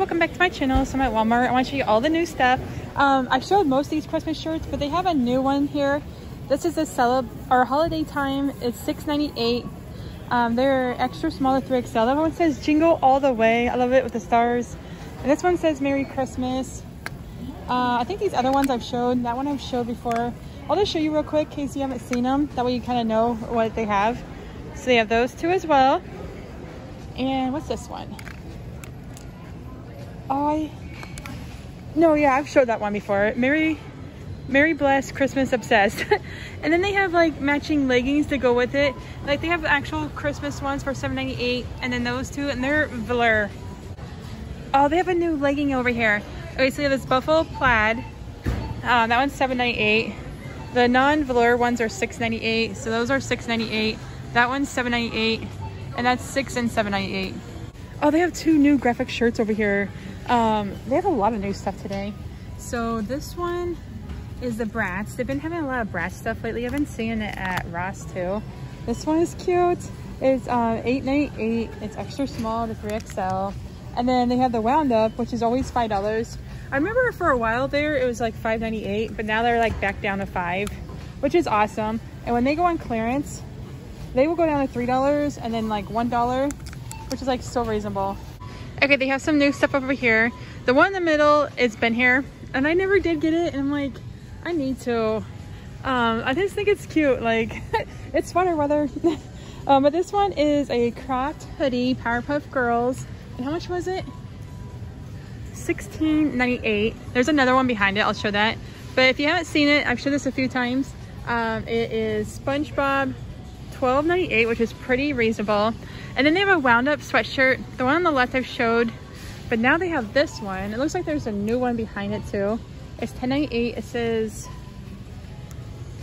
welcome back to my channel. So I'm at Walmart. I want to show you all the new stuff. Um, I showed most of these Christmas shirts, but they have a new one here. This is a celeb or holiday time. It's $6.98. Um, they're extra small to 3XL. That one says Jingle All the Way. I love it with the stars. And this one says Merry Christmas. Uh, I think these other ones I've showed. That one I've showed before. I'll just show you real quick in case you haven't seen them. That way you kind of know what they have. So they have those two as well. And what's this one? I no, yeah, I've showed that one before. Merry Merry Blessed Christmas Obsessed. and then they have like matching leggings to go with it. Like they have actual Christmas ones for $7.98 and then those two and they're velour. Oh, they have a new legging over here. Okay, so they have this buffalo plaid. Um, that one's $7.98. The non-velour ones are $6.98. So those are $6.98. That one's $7.98. And that's 6 and $7.98. Oh, they have two new graphic shirts over here. Um, they have a lot of new stuff today. So this one is the Bratz. They've been having a lot of Bratz stuff lately. I've been seeing it at Ross too. This one is cute. It's uh, 898. It's extra small to 3XL. And then they have the wound up, which is always $5. I remember for a while there, it was like $5.98, but now they're like back down to 5 which is awesome. And when they go on clearance, they will go down to $3 and then like $1, which is like so reasonable. Okay, they have some new stuff over here. The one in the middle is been here and I never did get it. And I'm like, I need to. Um, I just think it's cute. Like it's sweater weather. um, but this one is a cropped hoodie, Powerpuff Girls. And how much was it? 16.98. There's another one behind it. I'll show that. But if you haven't seen it, I've showed this a few times. Um, it is SpongeBob 12.98, which is pretty reasonable. And then they have a wound up sweatshirt. The one on the left I've showed, but now they have this one. It looks like there's a new one behind it too. It's 10.98. It says,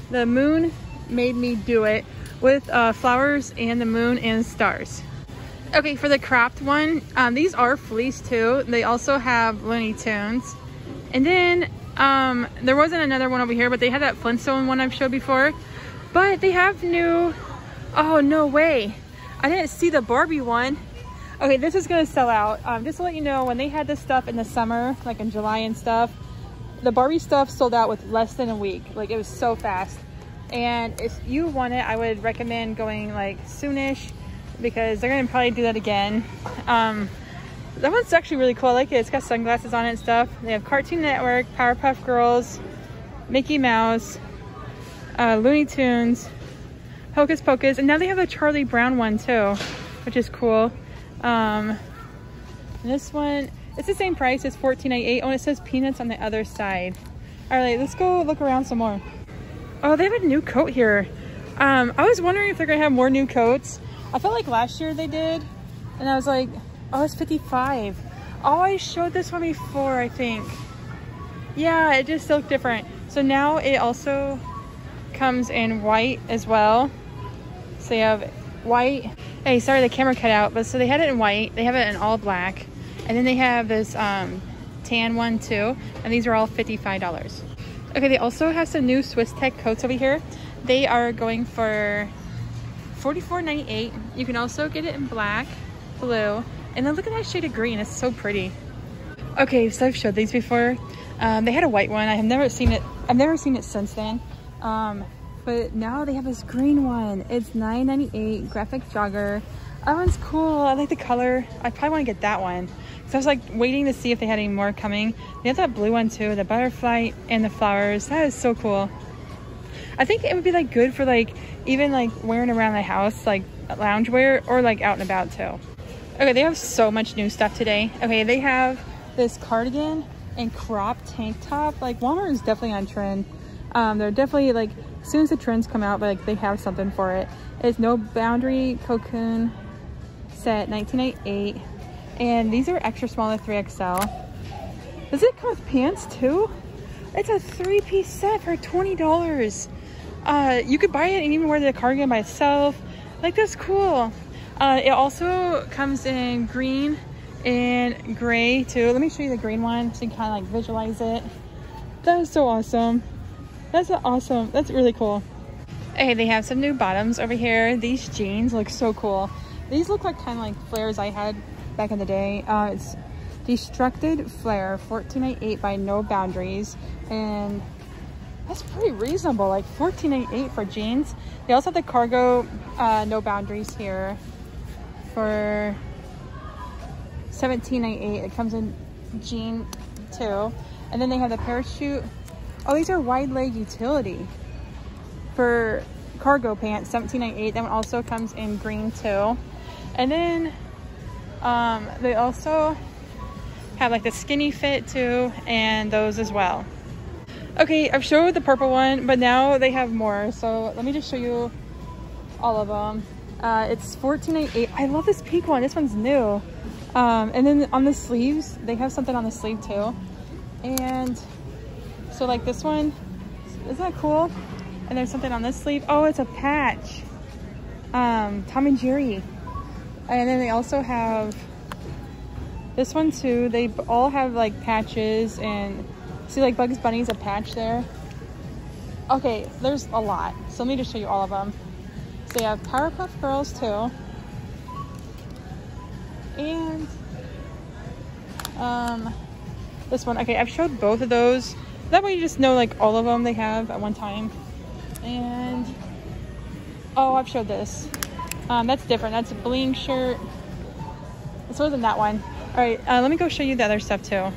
the moon made me do it with uh, flowers and the moon and stars. Okay, for the cropped one, um, these are fleece too. They also have Looney Tunes. And then um, there wasn't another one over here, but they had that Flintstone one I've showed before. But they have new, oh no way. I didn't see the Barbie one. Okay, this is gonna sell out. Um, just to let you know, when they had this stuff in the summer, like in July and stuff, the Barbie stuff sold out with less than a week. Like it was so fast. And if you want it, I would recommend going like soonish because they're gonna probably do that again. Um, that one's actually really cool. I like it. It's got sunglasses on it and stuff. They have Cartoon Network, Powerpuff Girls, Mickey Mouse, uh, Looney Tunes, Hocus Pocus, and now they have a Charlie Brown one too, which is cool. Um, this one, it's the same price. It's $14.98. Oh, and it says Peanuts on the other side. All right, let's go look around some more. Oh, they have a new coat here. Um, I was wondering if they're gonna have more new coats. I felt like last year they did. And I was like, oh, it's 55. Oh, I showed this one before, I think. Yeah, it just looked different. So now it also comes in white as well. So you have white. Hey, sorry, the camera cut out. But so they had it in white. They have it in all black. And then they have this um, tan one too. And these are all $55. Okay, they also have some new Swiss Tech coats over here. They are going for $44.98. You can also get it in black, blue, and then look at that shade of green. It's so pretty. Okay, so I've showed these before. Um, they had a white one. I have never seen it. I've never seen it since then. Um, but now they have this green one. It's $9.98 graphic jogger. That one's cool. I like the color. I probably want to get that one. So I was like waiting to see if they had any more coming. They have that blue one too, the butterfly and the flowers. That is so cool. I think it would be like good for like even like wearing around the house, like loungewear or like out and about too. Okay, they have so much new stuff today. Okay, they have this cardigan and crop tank top. Like Walmart is definitely on trend. Um, they're definitely like, as soon as the trends come out, but like they have something for it. It's no boundary cocoon set 1988 and these are extra small to 3XL. Does it come with pants too? It's a three-piece set for $20. Uh, you could buy it and even wear the cardigan by itself. Like, that's cool. Uh, it also comes in green and gray too. Let me show you the green one so you can kind of like visualize it. That is so awesome. That's awesome. That's really cool. Okay, they have some new bottoms over here. These jeans look so cool. These look like kind of like flares I had back in the day. Uh, it's Destructed Flare, 14.88 by No Boundaries. And that's pretty reasonable, like 14.88 for jeans. They also have the cargo uh, No Boundaries here for 17.88. It comes in jean too. And then they have the parachute. Oh, these are wide leg utility for cargo pants, 17.98. That one also comes in green too. And then um, they also have like the skinny fit too and those as well. Okay, I've showed the purple one, but now they have more. So let me just show you all of them. Uh, it's 14.88. I love this pink one. This one's new. Um, and then on the sleeves, they have something on the sleeve too. And so like this one, isn't that cool? And there's something on this sleeve. Oh, it's a patch. Um, Tom and Jerry. And then they also have this one too. They all have like patches and see like Bugs Bunny's a patch there. Okay, there's a lot. So let me just show you all of them. So you have Powerpuff Girls too. And um, this one. Okay, I've showed both of those. That way you just know like all of them they have at one time. And oh, I've showed this. Um, that's different. That's a bling shirt. This wasn't that one. All right, uh, let me go show you the other stuff too.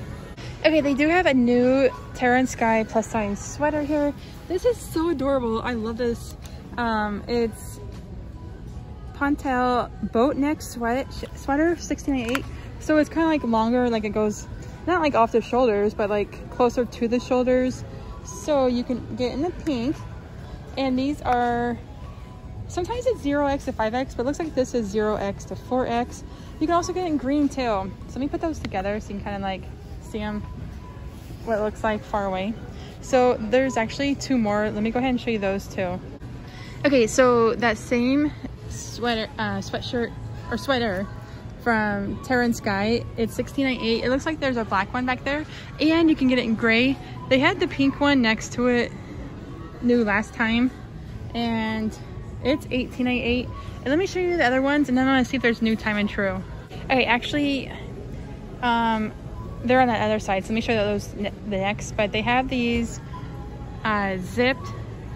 Okay, they do have a new Terra and Sky plus size sweater here. This is so adorable. I love this. Um, it's Pontel boat neck sweat sweater, 16.8. So it's kind of like longer, like it goes not like off the shoulders, but like closer to the shoulders. So you can get in the pink. And these are, sometimes it's 0x to 5x, but looks like this is 0x to 4x. You can also get in green too. So let me put those together so you can kind of like see them, what it looks like far away. So there's actually two more. Let me go ahead and show you those too. Okay, so that same sweater, uh, sweatshirt or sweater from Terra and Sky, it's 16.98. It looks like there's a black one back there and you can get it in gray. They had the pink one next to it new last time and it's 18.88. And let me show you the other ones and then I want to see if there's new time and tru. Okay, actually, um, they're on that other side. So let me show you those the next. But they have these uh, zipped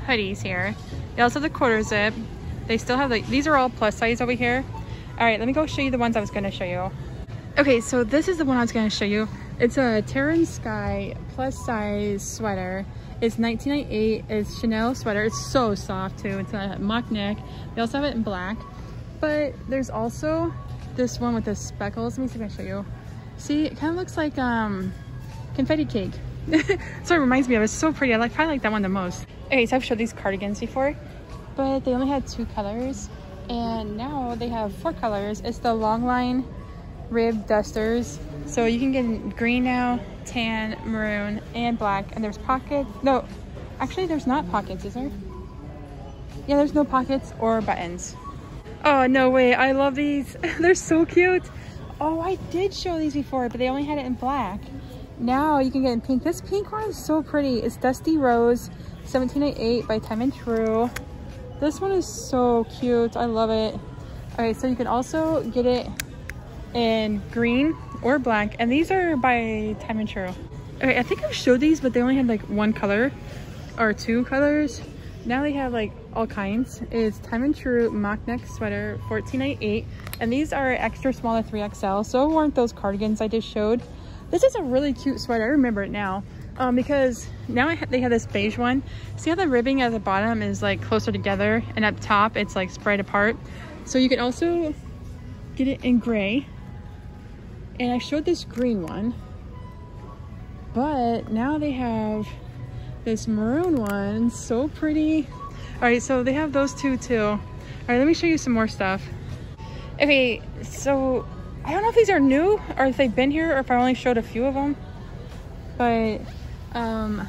hoodies here. They also have the quarter zip. They still have like, these are all plus size over here. All right, let me go show you the ones I was gonna show you. Okay, so this is the one I was gonna show you. It's a Terra and Sky plus size sweater. It's 1998. It's chenille sweater. It's so soft too. It's a mock neck. They also have it in black. But there's also this one with the speckles. Let me see if I can show you. See, it kind of looks like um, confetti cake. so it reminds me of. It's so pretty. I like probably like that one the most. Okay, so I've showed these cardigans before, but they only had two colors, and now they have four colors. It's the long line rib dusters. So you can get green now, tan, maroon, and black. And there's pockets. No, actually there's not pockets, is there? Yeah, there's no pockets or buttons. Oh, no way. I love these. They're so cute. Oh, I did show these before, but they only had it in black. Now you can get in pink. This pink one is so pretty. It's Dusty Rose 1788 by Time and Tru. This one is so cute. I love it. All right, so you can also get it in green or black. And these are by Time and Tru. Okay, I think I've showed these, but they only had like one color or two colors. Now they have like all kinds. It's Time and Tru mock neck sweater, 14.98. And these are extra small to 3XL. So weren't those cardigans I just showed. This is a really cute sweater. I remember it now. Um, because now ha they have this beige one. See how the ribbing at the bottom is like closer together and up top it's like spread apart. So you can also get it in gray. And I showed this green one. But now they have this maroon one. So pretty. All right, so they have those two too. All right, let me show you some more stuff. Okay, so I don't know if these are new or if they've been here or if I only showed a few of them. But um,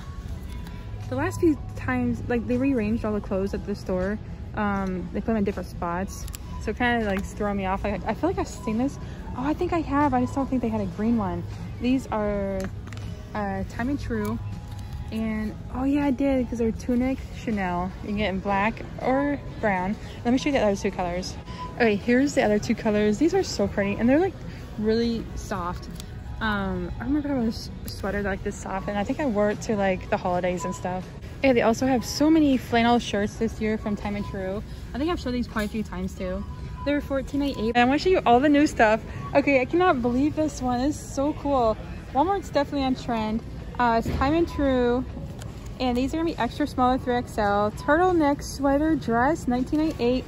the last few times, like they rearranged all the clothes at the store. Um, they put them in different spots. So it kind of like throwing me off. Like, I feel like I've seen this. Oh, I think I have. I just don't think they had a green one. These are uh, Time and Tru and oh yeah, I did because they're tunic chenille. You can get in black or brown. Let me show you the other two colors. Okay, here's the other two colors. These are so pretty and they're like really soft. Um, I remember having a sweater like this soft and I think I wore it to like the holidays and stuff. Yeah, they also have so many flannel shirts this year from Time and Tru I think I've showed these quite a few times too. They're 14.98. And I want to show you all the new stuff. Okay, I cannot believe this one. It's so cool. Walmart's definitely on trend. Uh, it's Time and Tru And these are gonna be extra small 3XL. Turtleneck sweater dress, 19.98.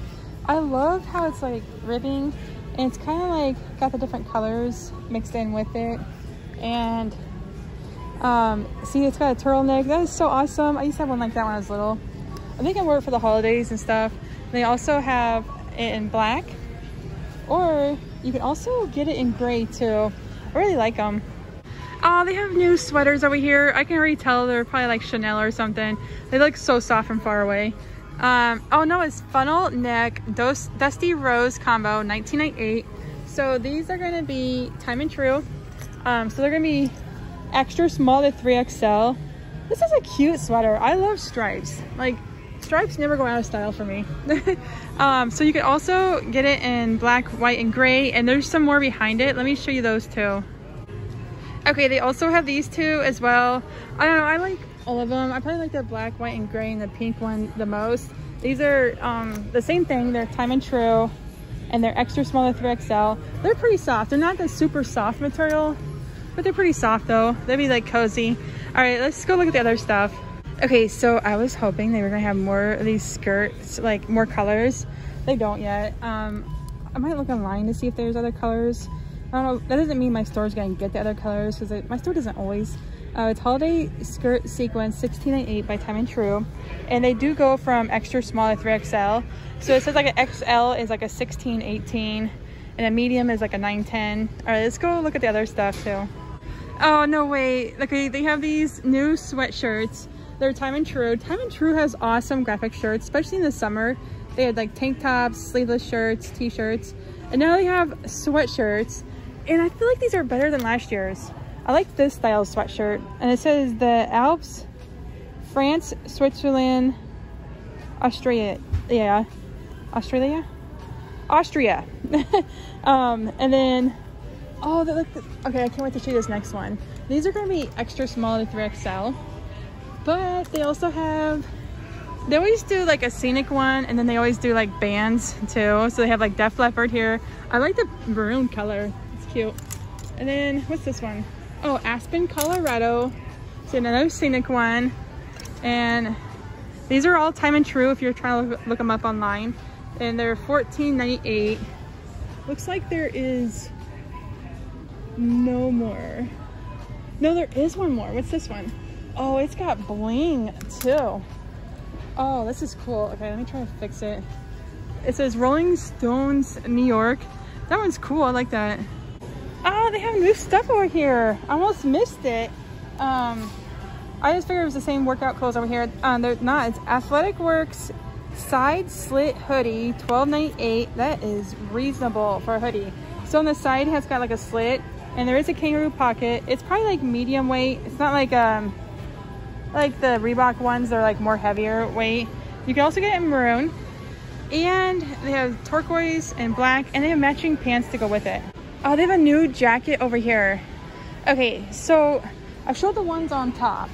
I love how it's like ribbing and it's kind of like got the different colors mixed in with it. And um, see, it's got a turtleneck. That is so awesome. I used to have one like that when I was little. I think I wore it for the holidays and stuff. They also have it in black or you can also get it in gray too. I really like them. Oh, they have new sweaters over here. I can already tell they're probably like chenille or something. They look so soft from far away. Um, oh no, it's funnel neck dusty rose combo 1998. So these are gonna be time and tru. Um, so they're gonna be extra small to 3XL. This is a cute sweater. I love stripes. Like stripes never go out of style for me. um, so you can also get it in black, white, and gray, and there's some more behind it. Let me show you those too. Okay, they also have these two as well. I don't know, I like all of them. I probably like the black, white, and gray and the pink one the most. These are um, the same thing. They're time and tru and they're extra small to 3XL. They're pretty soft. They're not the super soft material, but they're pretty soft though. They'd be like cozy. All right, let's go look at the other stuff. Okay, so I was hoping they were gonna have more of these skirts, like more colors. They don't yet. Um, I might look online to see if there's other colors. I don't know, that doesn't mean my store's gonna get the other colors because my store doesn't always. Uh, it's holiday skirt sequence 1698 by Time and Tru. And they do go from extra small to 3XL. So it says like an XL is like a 16, 18 and a medium is like a 9, 10. All right, let's go look at the other stuff too. Oh, no, wait. Okay, they have these new sweatshirts they're Time and Tru. Time and Tru has awesome graphic shirts, especially in the summer. They had like tank tops, sleeveless shirts, t-shirts, and now they have sweatshirts. And I feel like these are better than last year's. I like this style sweatshirt. And it says the Alps, France, Switzerland, Australia. Yeah. Australia? Austria. um, and then, oh, they look, okay, I can't wait to show you this next one. These are going to be extra small to 3XL. But they also have, they always do like a scenic one and then they always do like bands too. So they have like Def Leppard here. I like the maroon color. It's cute. And then what's this one? Oh, Aspen, Colorado. So another scenic one. And these are all time and tru if you're trying to look them up online. And they're $14.98. Looks like there is no more. No, there is one more. What's this one? Oh, it's got bling too. Oh, this is cool. Okay, let me try to fix it. It says Rolling Stones, New York. That one's cool. I like that. Oh, they have new stuff over here. I almost missed it. Um, I just figured it was the same workout clothes over here. Um, they're not. It's Athletic Works side slit hoodie, twelve ninety eight. That is reasonable for a hoodie. So on the side, has got like a slit, and there is a kangaroo pocket. It's probably like medium weight. It's not like um like the Reebok ones, they're like more heavier weight. You can also get it in maroon. And they have turquoise and black, and they have matching pants to go with it. Oh, they have a new jacket over here. Okay, so I showed the ones on top,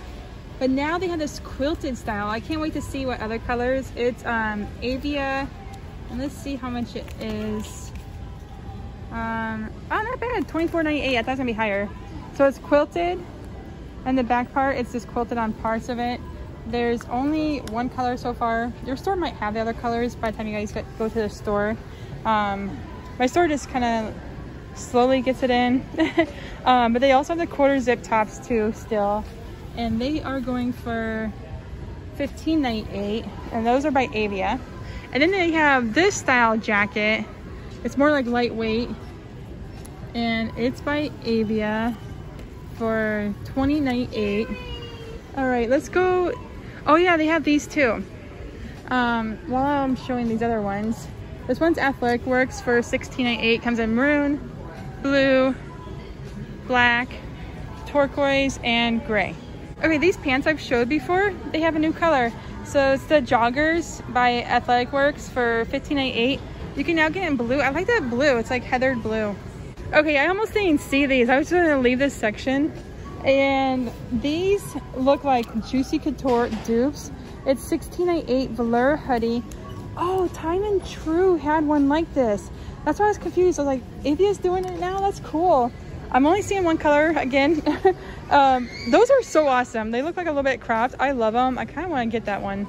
but now they have this quilted style. I can't wait to see what other colors. It's um, Avia, and let's see how much it is. Um, oh, not bad, $24.98. I thought it was gonna be higher. So it's quilted, and the back part, it's just quilted on parts of it. There's only one color so far. Your store might have the other colors by the time you guys go to the store. Um, my store just kind of slowly gets it in. um, but they also have the quarter zip tops too still. And they are going for $15.98 and those are by Avia. And then they have this style jacket. It's more like lightweight and it's by Avia for 2098 all right let's go oh yeah they have these too um while i'm showing these other ones this one's athletic works for 1698 comes in maroon blue black turquoise and gray okay these pants i've showed before they have a new color so it's the joggers by athletic works for 1588 you can now get in blue i like that blue it's like heathered blue Okay, I almost didn't see these. I was gonna leave this section. And these look like Juicy Couture dupes. It's 16.98 velour hoodie. Oh, Time and Tru had one like this. That's why I was confused. I was like, Avia's doing it now? That's cool. I'm only seeing one color again. um, those are so awesome. They look like a little bit cropped. I love them. I kind of want to get that one.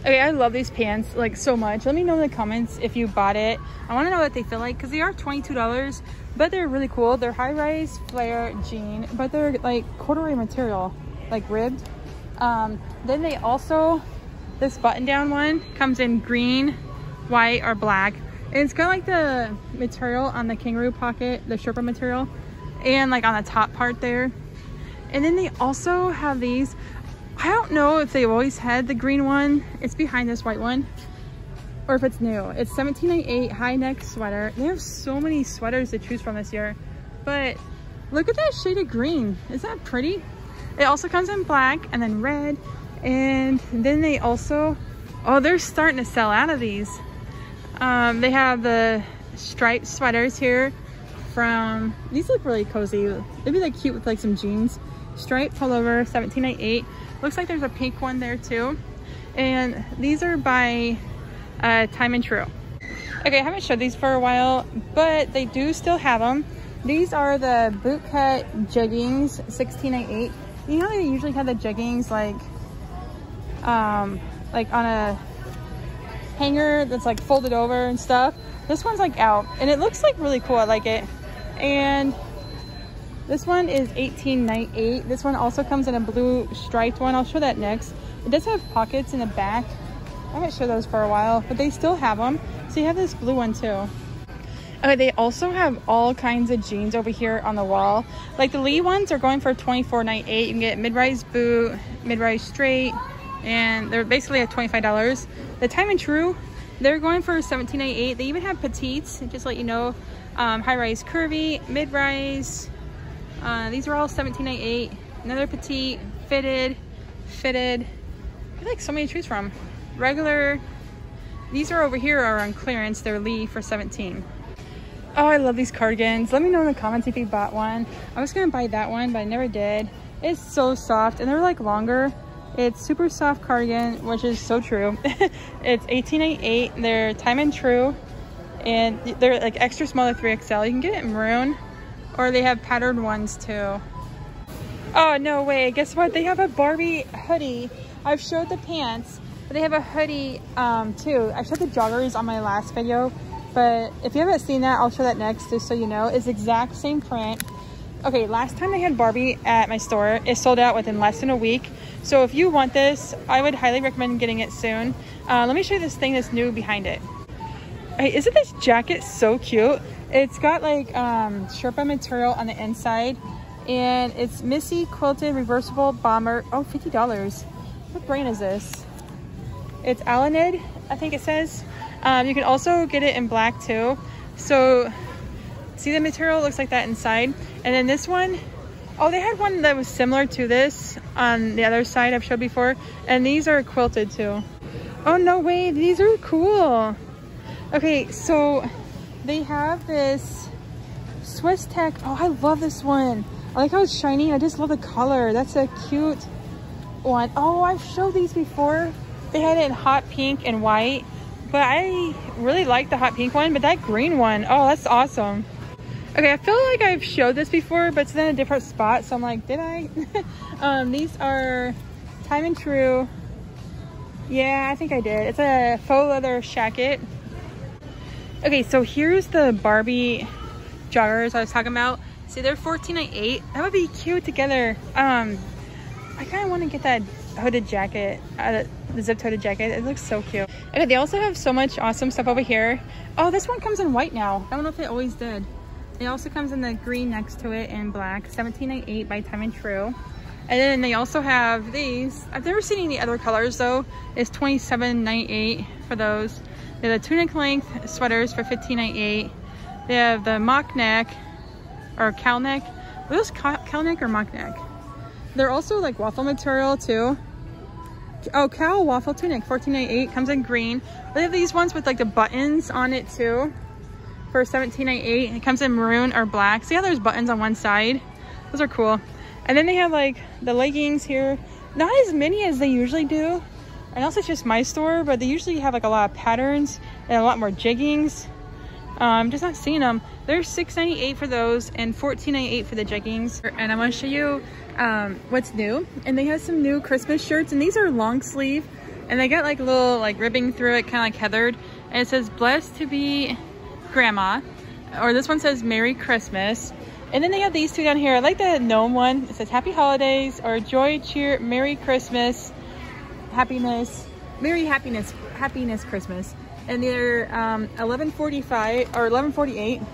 Okay, I love these pants like so much. Let me know in the comments if you bought it. I want to know what they feel like because they are $22, but they're really cool. They're high-rise flare jean, but they're like corduroy material, like ribbed. Um, then they also, this button-down one comes in green, white, or black. And it's got like the material on the kangaroo pocket, the Sherpa material, and like on the top part there. And then they also have these I don't know if they've always had the green one. It's behind this white one. Or if it's new. It's 17.98 high neck sweater. They have so many sweaters to choose from this year. But look at that shade of green. Is that pretty? It also comes in black and then red. And then they also, oh, they're starting to sell out of these. Um, they have the striped sweaters here from, these look really cozy. They'd be like cute with like some jeans. Striped pullover, 17.98. Looks like there's a pink one there too. And these are by uh, Time and Tru. Okay, I haven't showed these for a while, but they do still have them. These are the bootcut jeggings, 16.98. You know they usually have the jeggings like, um, like on a hanger that's like folded over and stuff. This one's like out and it looks like really cool. I like it. And this one is 18.98. This one also comes in a blue striped one. I'll show that next. It does have pockets in the back. I haven't showed those for a while, but they still have them. So you have this blue one too. Okay, they also have all kinds of jeans over here on the wall. Like the Lee ones are going for $24.98. You can get mid-rise boot, mid-rise straight, and they're basically at $25. The Time and Tru, they're going for $17.98. They even have petites, just let you know. Um, high-rise curvy, mid-rise, uh, these are all 17.98. Another petite, fitted, fitted. I like so many to choose from. Regular. These are over here are on clearance. They're Lee for 17. Oh, I love these cardigans. Let me know in the comments if you bought one. I was gonna buy that one, but I never did. It's so soft and they're like longer. It's super soft cardigan, which is so true. it's 18.88. They're time and tru, and they're like extra small, like 3XL. You can get it in maroon or they have patterned ones too. Oh, no way. Guess what? They have a Barbie hoodie. I've showed the pants, but they have a hoodie um, too. I showed the joggers on my last video, but if you haven't seen that, I'll show that next just so you know. It's exact same print. Okay, last time they had Barbie at my store, it sold out within less than a week. So if you want this, I would highly recommend getting it soon. Uh, let me show you this thing that's new behind it. Hey, isn't this jacket so cute? It's got like um, Sherpa material on the inside and it's Missy Quilted Reversible Bomber. Oh, $50. What brand is this? It's Alanid, I think it says. Um, you can also get it in black too. So see the material looks like that inside. And then this one, oh, they had one that was similar to this on the other side I've showed before. And these are quilted too. Oh, no way. These are cool. Okay, so they have this Swiss Tech. Oh, I love this one. I like how it's shiny. I just love the color. That's a cute one. Oh, I've showed these before. They had it in hot pink and white, but I really like the hot pink one, but that green one, oh, that's awesome. Okay, I feel like I've showed this before, but it's in a different spot, so I'm like, did I? um, these are Time and Tru. Yeah, I think I did. It's a faux leather jacket. Okay, so here's the Barbie joggers I was talking about. See, they're 14.98. That would be cute together. Um, I kind of want to get that hooded jacket, uh, the zipped hooded jacket. It looks so cute. Okay, they also have so much awesome stuff over here. Oh, this one comes in white now. I don't know if it always did. It also comes in the green next to it in black. 17.98 by Time and Tru. And then they also have these. I've never seen any other colors though. It's 27.98 for those. They have the tunic length sweaters for $15.98. They have the mock neck or cowl neck. Are those cowl neck or mock neck? They're also like waffle material too. Oh, cow waffle tunic, $14.98. Comes in green. They have these ones with like the buttons on it too for $17.98. It comes in maroon or black. See how there's buttons on one side? Those are cool. And then they have like the leggings here. Not as many as they usually do. And also it's just my store, but they usually have like a lot of patterns and a lot more jeggings. I'm um, just not seeing them. There's $6.98 for those and $14.98 for the jeggings. And I'm gonna show you um, what's new. And they have some new Christmas shirts and these are long sleeve and they got like a little like ribbing through it, kind of like heathered. And it says blessed to be grandma. Or this one says Merry Christmas. And then they have these two down here. I like the gnome one. It says Happy Holidays or Joy, Cheer, Merry Christmas, Happiness, Merry Happiness, Happiness Christmas. And they're um, 11.45 or 11.48.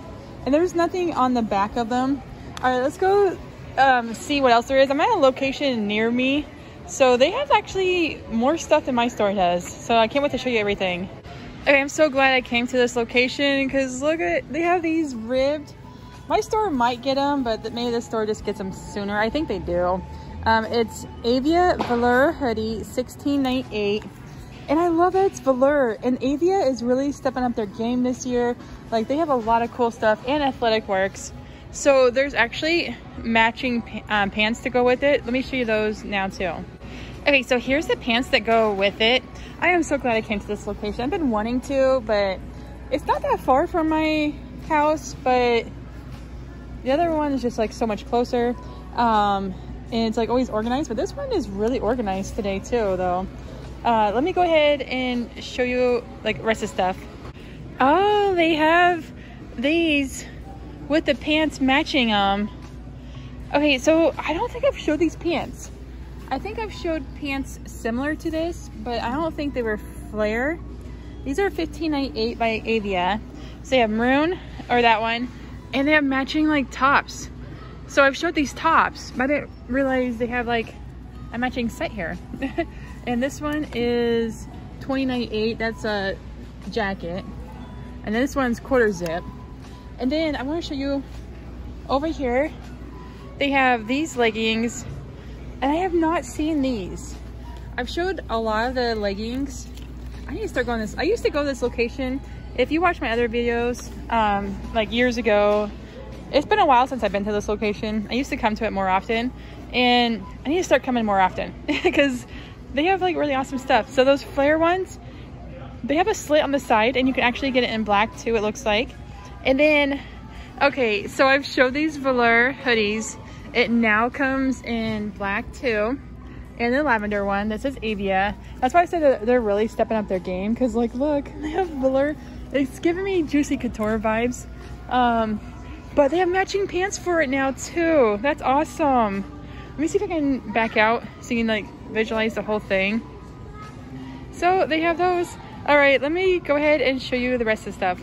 And there's nothing on the back of them. All right, let's go um, see what else there is. I'm at a location near me. So they have actually more stuff than my store does. So I can't wait to show you everything. Okay, I'm so glad I came to this location because look at, they have these ribbed. My store might get them, but maybe the store just gets them sooner. I think they do. Um, it's Avia Velour hoodie, 1698. And I love it, it's velour. And Avia is really stepping up their game this year. Like they have a lot of cool stuff and Athletic Works. So there's actually matching um, pants to go with it. Let me show you those now too. Okay, so here's the pants that go with it. I am so glad I came to this location. I've been wanting to, but it's not that far from my house, but the other one is just like so much closer. Um, and it's like always organized, but this one is really organized today too, though. Uh, let me go ahead and show you like rest of stuff. Oh, they have these with the pants matching them. Okay, so I don't think I've showed these pants. I think I've showed pants similar to this, but I don't think they were flare. These are 1598 by Avia. So they have maroon, or that one, and they have matching like tops. So I've showed these tops, but I didn't realize they have like a matching set here. and this one is 2098, that's a jacket. And then this one's quarter zip. And then I want to show you over here, they have these leggings and I have not seen these. I've showed a lot of the leggings. I need to start going this. I used to go this location. If you watch my other videos, um, like years ago, it's been a while since I've been to this location. I used to come to it more often and I need to start coming more often because they have like really awesome stuff. So those flare ones, they have a slit on the side and you can actually get it in black too, it looks like. And then, okay, so I've showed these velour hoodies. It now comes in black too. And the lavender one that says Avia. That's why I said that they're really stepping up their game. Cause like, look, they have velour. It's giving me Juicy Couture vibes. Um, but they have matching pants for it now too. That's awesome. Let me see if I can back out so you can like visualize the whole thing. So they have those. All right, let me go ahead and show you the rest of the stuff.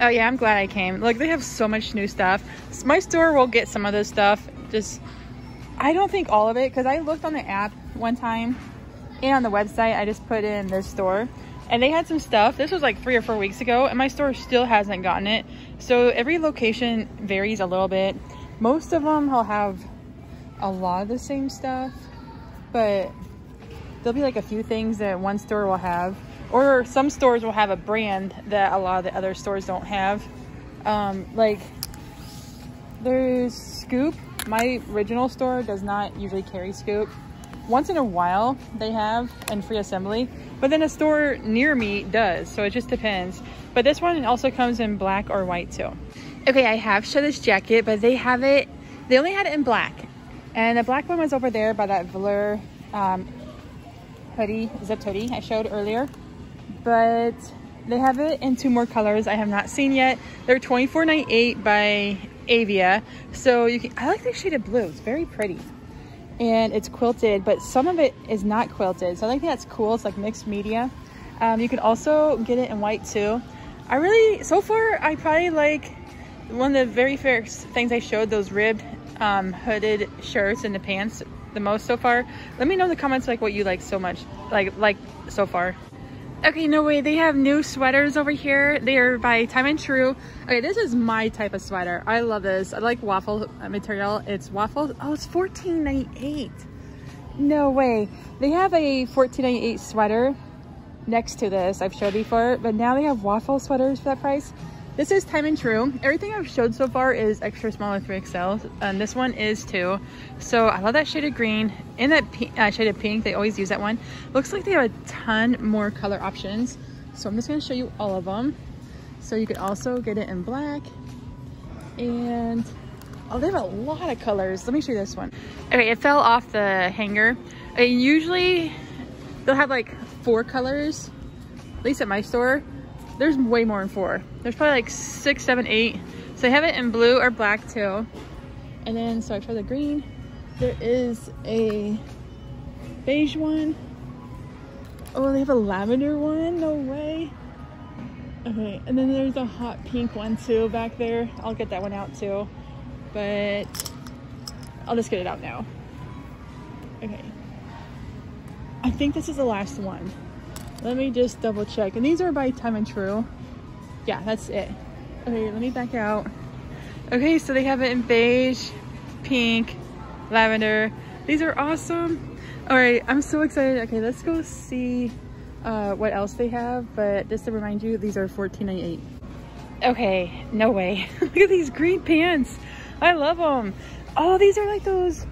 Oh yeah, I'm glad I came. Like they have so much new stuff. My store will get some of this stuff. Just, I don't think all of it because I looked on the app one time and on the website, I just put in their store and they had some stuff. This was like three or four weeks ago and my store still hasn't gotten it. So every location varies a little bit. Most of them will have a lot of the same stuff, but there'll be like a few things that one store will have or some stores will have a brand that a lot of the other stores don't have. Um, like there's Scoop. My original store does not usually carry Scoop. Once in a while they have in free assembly, but then a store near me does. So it just depends. But this one also comes in black or white too. Okay, I have showed this jacket, but they have it, they only had it in black. And the black one was over there by that velour um, hoodie, zipped hoodie I showed earlier but they have it in two more colors I have not seen yet. They're $24.98 by Avia. So you can, I like the shade of blue. It's very pretty. And it's quilted, but some of it is not quilted. So I think that's cool. It's like mixed media. Um, you can also get it in white too. I really, so far, I probably like one of the very first things I showed, those ribbed um, hooded shirts and the pants the most so far. Let me know in the comments like what you like so much, like like so far. Okay, no way. They have new sweaters over here. They are by Time and Tru. Okay, this is my type of sweater. I love this. I like waffle material. It's waffle. Oh, it's $14.98. No way. They have a $14.98 sweater next to this. I've showed before, but now they have waffle sweaters for that price. This is time and tru. Everything I've showed so far is extra small with 3XL, and this one is too. So I love that shaded green. In that uh, shaded pink, they always use that one. Looks like they have a ton more color options. So I'm just gonna show you all of them. So you could also get it in black and oh, they have a lot of colors. Let me show you this one. Okay, it fell off the hanger. And uh, usually they'll have like four colors, at least at my store. There's way more than four. There's probably like six, seven, eight. So they have it in blue or black too. And then, so I tried the green. There is a beige one. Oh, they have a lavender one? No way. Okay, and then there's a hot pink one too back there. I'll get that one out too. But I'll just get it out now. Okay. I think this is the last one. Let me just double check. And these are by Time and Tru. Yeah, that's it. Okay, let me back out. Okay, so they have it in beige, pink, lavender. These are awesome. All right, I'm so excited. Okay, let's go see uh, what else they have. But just to remind you, these are $14.98. Okay, no way. Look at these green pants. I love them. Oh, these are like those,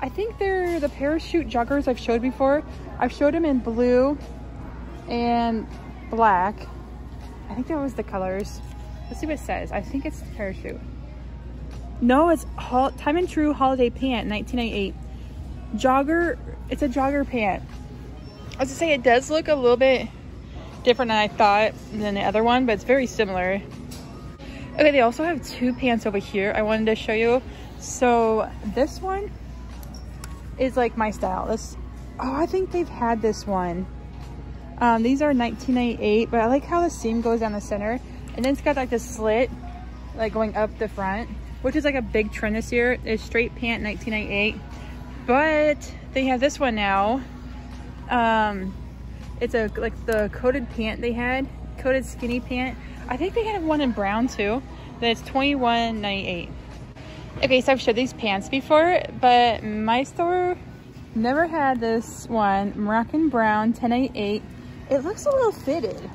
I think they're the parachute joggers I've showed before. I've showed them in blue and black. I think that was the colors. Let's see what it says. I think it's parachute. No, it's Time and Tru Holiday Pant, 1998. Jogger, it's a jogger pant. I was to say, it does look a little bit different than I thought than the other one, but it's very similar. Okay, they also have two pants over here I wanted to show you. So this one is like my style. This, oh, I think they've had this one. Um, these are 1998, but I like how the seam goes down the center. And then it's got like this slit, like going up the front, which is like a big trend this year. It's straight pant 1998. But they have this one now. Um, it's a like the coated pant they had, coated skinny pant. I think they had one in brown too. That's 21.98. Okay, so I've showed these pants before, but my store never had this one. Moroccan brown 1088 it looks a little fitted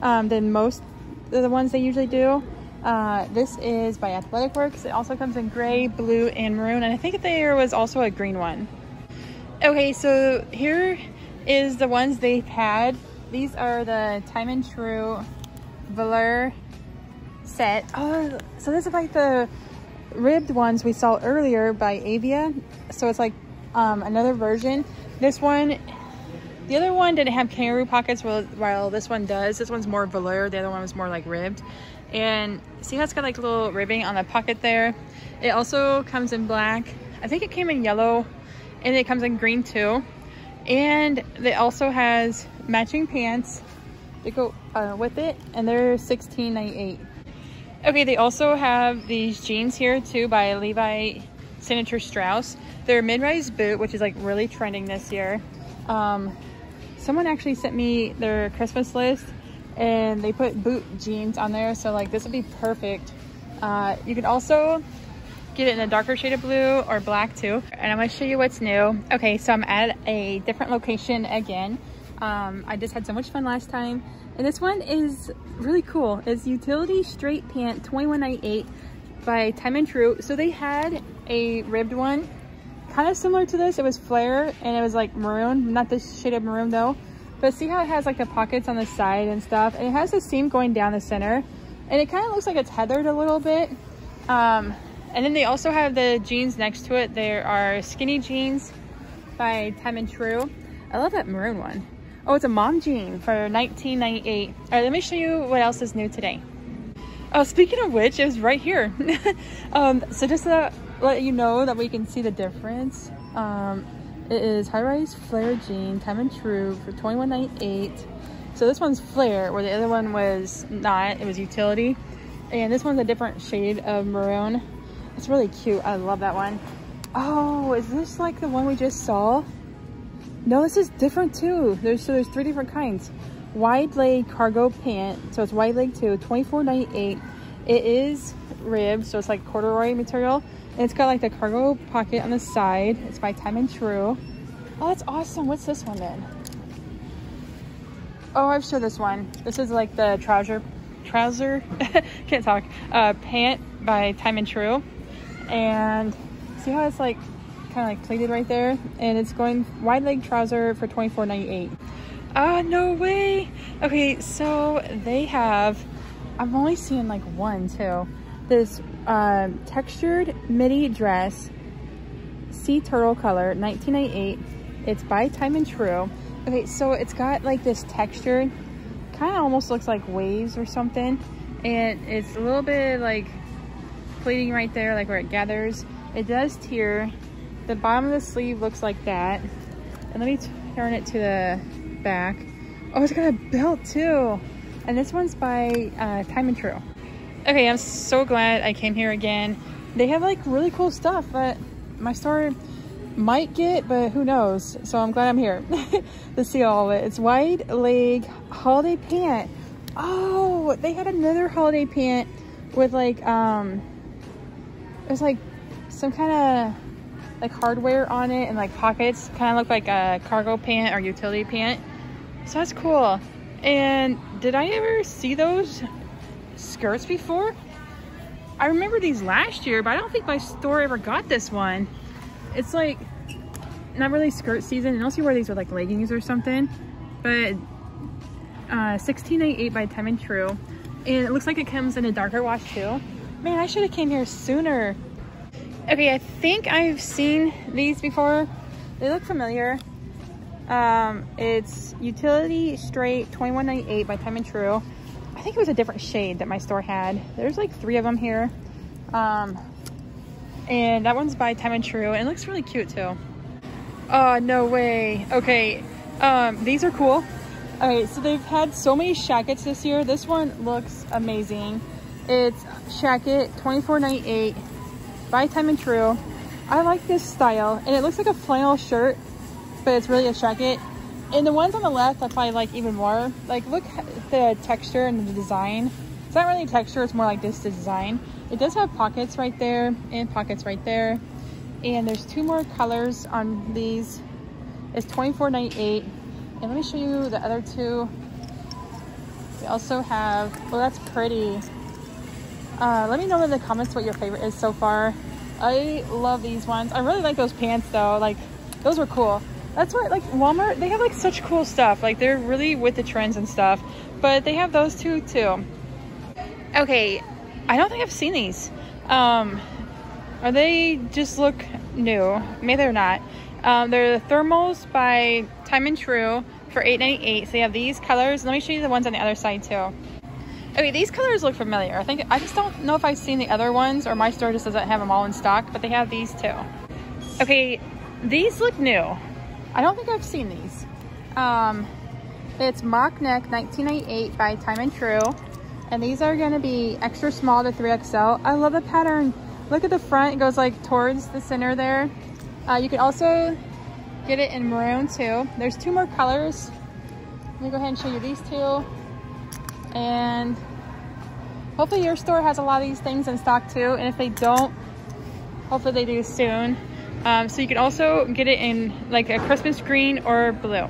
um, than most the ones they usually do. Uh, this is by Athletic Works. It also comes in gray, blue, and maroon. And I think there was also a green one. Okay, so here is the ones they've had. These are the Time and Tru velour set. Oh, so this is like the ribbed ones we saw earlier by Avia. So it's like um, another version. This one the other one didn't have kangaroo pockets while, this one does. This one's more velour. The other one was more like ribbed. And see how it's got like a little ribbing on the pocket there? It also comes in black. I think it came in yellow and it comes in green too. And it also has matching pants that go uh, with it and they're $16.98. Okay, they also have these jeans here too by Levi Senator Strauss. They're mid-rise boot, which is like really trending this year. Um, someone actually sent me their Christmas list and they put boot jeans on there. So like this would be perfect. Uh, you can also get it in a darker shade of blue or black too. And I'm gonna show you what's new. Okay, so I'm at a different location again. Um, I just had so much fun last time. And this one is really cool. It's Utility Straight Pant 2198 by Time and Tru. So they had a ribbed one kind of similar to this. It was flare and it was like maroon, not this shade of maroon though. But see how it has like the pockets on the side and stuff. And it has a seam going down the center. And it kind of looks like it's heathered a little bit. Um, and then they also have the jeans next to it. There are skinny jeans by Time and Tru. I love that maroon one. Oh, it's a mom jean for 1998. All right, let me show you what else is new today. Oh, speaking of which, it was right here. um, so just to let you know that we can see the difference. Um, it is high-rise flare jean, time and tru for 21.98. So this one's flare, where the other one was not. It was utility. And this one's a different shade of maroon. It's really cute. I love that one. Oh, is this like the one we just saw? No, this is different too. There's so there's three different kinds. Wide leg cargo pant. So it's wide leg too. 24.98. It is ribbed, so it's like corduroy material. It's got like the cargo pocket on the side. It's by Time and Tru. Oh, that's awesome. What's this one then? Oh, I've showed this one. This is like the trouser trouser, can't talk, uh, pant by Time and Tru. And see how it's like kind of like pleated right there? And it's going wide leg trouser for $24.98. Ah, uh, no way. Okay, so they have, I'm only seeing like one too. This uh, textured midi dress, sea turtle color, 1998. It's by Time and Tru. Okay, so it's got like this texture, kind of almost looks like waves or something. And it's a little bit like pleating right there, like where it gathers. It does tear. The bottom of the sleeve looks like that. And let me turn it to the back. Oh, it's got a belt too. And this one's by uh, Time and Tru. Okay, I'm so glad I came here again. They have like really cool stuff, but my store might get, but who knows? So I'm glad I'm here to see all of it. It's wide leg holiday pant. Oh, they had another holiday pant with like, um, it was like some kind of like hardware on it and like pockets. Kind of look like a cargo pant or utility pant. So that's cool. And did I ever see those skirts before? I remember these last year, but I don't think my store ever got this one. It's like not really skirt season. Unless you wear these with like leggings or something but uh 1688 by Time and Tru. and it looks like it comes in a darker wash too. Man I should have came here sooner. Okay I think I've seen these before. They look familiar. Um it's utility straight 2198 by Time and Tru I think it was a different shade that my store had there's like three of them here um and that one's by Time and Tru and it looks really cute too. Oh, no way. Okay, um, these are cool. All right, so they've had so many shackets this year. This one looks amazing. It's shacket 24.98 by Time and Tru. I like this style, and it looks like a flannel shirt, but it's really a shacket. And the ones on the left, I probably like even more. Like, look at the texture and the design. It's not really texture, it's more like this design. It does have pockets right there and pockets right there. And there's two more colors on these. It's $24.98. And let me show you the other two. We also have, well, that's pretty. Uh, let me know in the comments what your favorite is so far. I love these ones. I really like those pants though. Like, those were cool. That's why, like, Walmart, they have like such cool stuff. Like, they're really with the trends and stuff. But they have those two too. Okay, I don't think I've seen these. Um, are they just look new? Maybe they're not. Um, they're the thermals by Time and Tru for $8.98. So they have these colors. Let me show you the ones on the other side too. Okay, these colors look familiar. I think I just don't know if I've seen the other ones or my store just doesn't have them all in stock, but they have these too. Okay, these look new. I don't think I've seen these. Um, it's mock neck 1998 by Time and Tru. And these are gonna be extra small to 3XL. I love the pattern. Look at the front, it goes like towards the center there. Uh, you can also get it in maroon too. There's two more colors. Let me go ahead and show you these two. And hopefully your store has a lot of these things in stock too. And if they don't, hopefully they do soon. Um, so you can also get it in like a Christmas green or blue.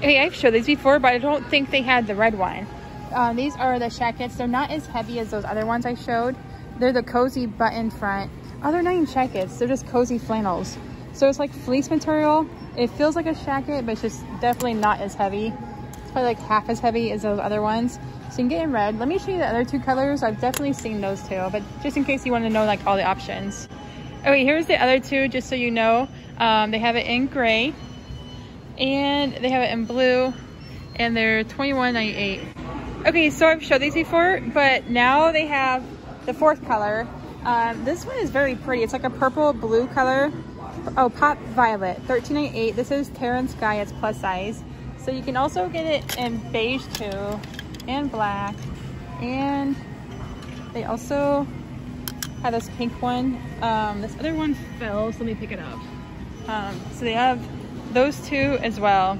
Hey, I've showed these before, but I don't think they had the red one. Uh, these are the shackets. They're not as heavy as those other ones I showed. They're the cozy button front. Oh, they're not even shackets. They're just cozy flannels. So it's like fleece material. It feels like a shacket, but it's just definitely not as heavy. It's probably like half as heavy as those other ones. So you can get in red. Let me show you the other two colors. I've definitely seen those too, but just in case you want to know like all the options. Okay, here's the other two, just so you know. Um, they have it in gray and they have it in blue and they're $21.98. Okay, so I've showed these before, but now they have the fourth color. Um, this one is very pretty. It's like a purple blue color. Oh, Pop Violet, 13.88. This is Terra & Sky. It's plus size. So you can also get it in beige too, and black. And they also have this pink one. Um, this other one fell, so let me pick it up. Um, so they have those two as well.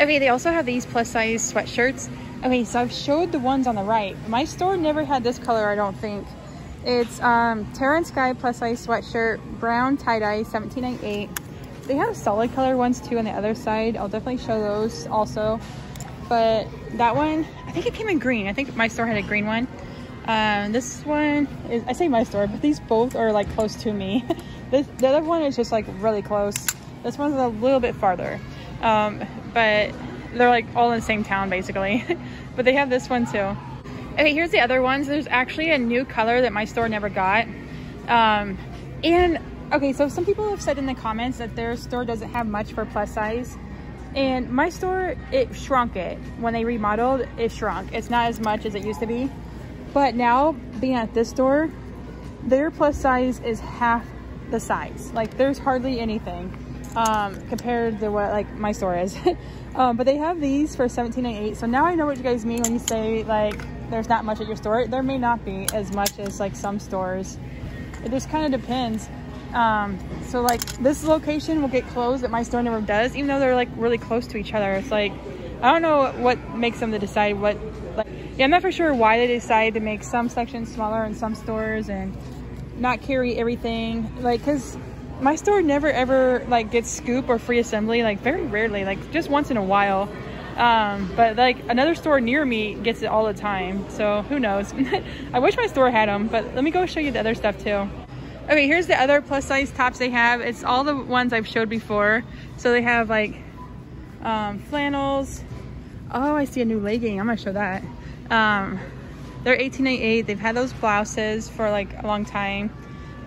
Okay, they also have these plus size sweatshirts. Okay, so I've showed the ones on the right. My store never had this color, I don't think. It's um, Terra & Sky plus size sweatshirt, brown tie-dye, 17.98. They have solid color ones too on the other side. I'll definitely show those also. But that one, I think it came in green. I think my store had a green one. Um, this one is, I say my store, but these both are like close to me. this, the other one is just like really close. This one's a little bit farther. Um, but they're like all in the same town basically. but they have this one too. Okay, here's the other ones. There's actually a new color that my store never got. Um, and okay, so some people have said in the comments that their store doesn't have much for plus size. And my store, it shrunk it. When they remodeled, it shrunk. It's not as much as it used to be. But now, being at this store, their plus size is half the size. Like, there's hardly anything um, compared to what, like, my store is. um, but they have these for $17.98. So now I know what you guys mean when you say, like, there's not much at your store. There may not be as much as, like, some stores. It just kind of depends. Um, so like this location will get closed that my store never does, even though they're like really close to each other. It's like, I don't know what makes them to decide what, like, yeah, I'm not for sure why they decided to make some sections smaller in some stores and not carry everything. Like, cause my store never ever like gets scoop or free assembly, like very rarely, like just once in a while. Um, but like another store near me gets it all the time. So who knows? I wish my store had them, but let me go show you the other stuff too. Okay, here's the other plus size tops they have. It's all the ones I've showed before. So they have like um, flannels. Oh, I see a new legging. I'm gonna show that. Um, they're 18.88. They've had those blouses for like a long time.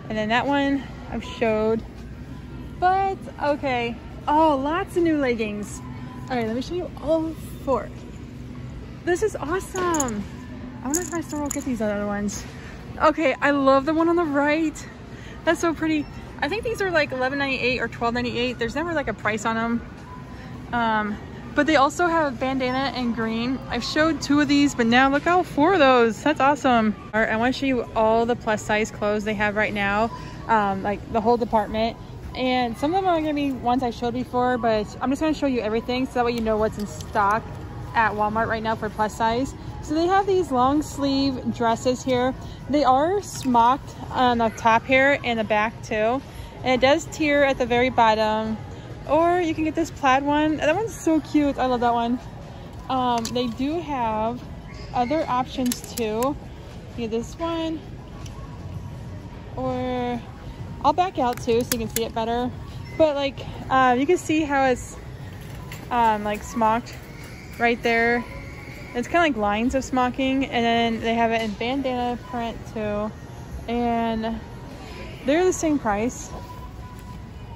And then that one I've showed. But okay. Oh, lots of new leggings. All right, let me show you all four. This is awesome. I wonder if my store will get these other ones. Okay, I love the one on the right. That's so pretty. I think these are like $11.98 or $12.98. There's never like a price on them. Um, but they also have bandana and green. I've showed two of these, but now look how four of those. That's awesome. All right, I want to show you all the plus size clothes they have right now, um, like the whole department. And some of them are gonna be ones I showed before, but I'm just gonna show you everything so that way you know what's in stock at Walmart right now for plus size. So they have these long sleeve dresses here. They are smocked on the top here and the back too. And it does tear at the very bottom. Or you can get this plaid one. That one's so cute. I love that one. Um, they do have other options too. You this one. Or I'll back out too so you can see it better. But like, uh, you can see how it's um, like smocked right there it's kind of like lines of smocking, and then they have it in bandana print too. And they're the same price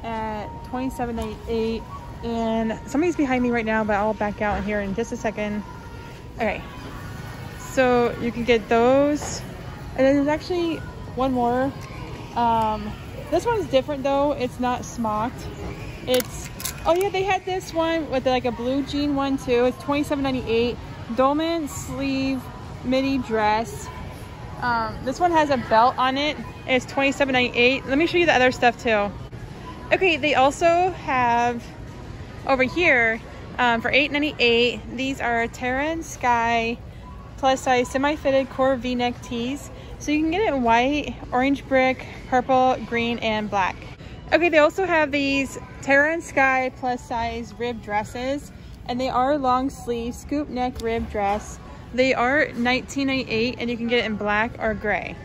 at $27.88. And somebody's behind me right now, but I'll back out here in just a second. Okay, so you can get those. And then there's actually one more. Um, this one's different though. It's not smocked. It's, oh yeah, they had this one with like a blue jean one too. It's $27.98. Dolman sleeve midi dress. Um, this one has a belt on it. It's $27.98. Let me show you the other stuff too. Okay, they also have over here um, for $8.98. These are Terra & Sky plus size semi-fitted core v-neck tees. So you can get it in white, orange brick, purple, green, and black. Okay, they also have these Terra & Sky plus size rib dresses and they are long sleeve scoop neck rib dress. They are $19.98 and you can get it in black or gray.